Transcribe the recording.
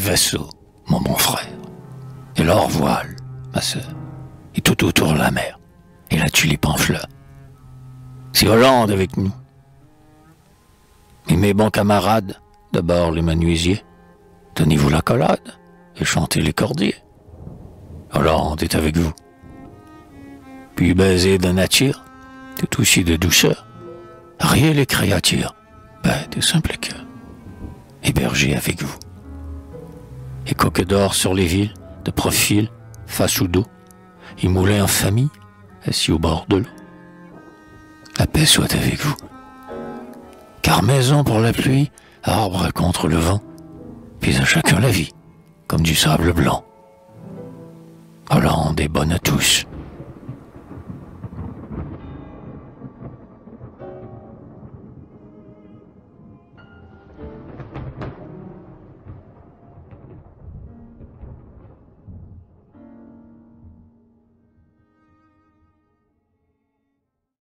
vaisseaux, mon bon frère, et leur voile, ma sœur, et tout autour la mer, et la tulipe en fleurs. C'est Hollande avec nous. Et mes bons camarades, d'abord les menuisiers, tenez-vous la collade et chantez les cordiers. Hollande est avec vous. Puis baiser de nature, tout aussi de douceur, rien les créatures, bêtes et simples cœurs, hébergés avec vous. Et coque d'or sur les villes, de profil, face ou dos, et moulin en famille, assis au bord de l'eau. La paix soit avec vous. Car maison pour la pluie, arbre contre le vent, puis à chacun la vie, comme du sable blanc. Hollande est bonne à tous.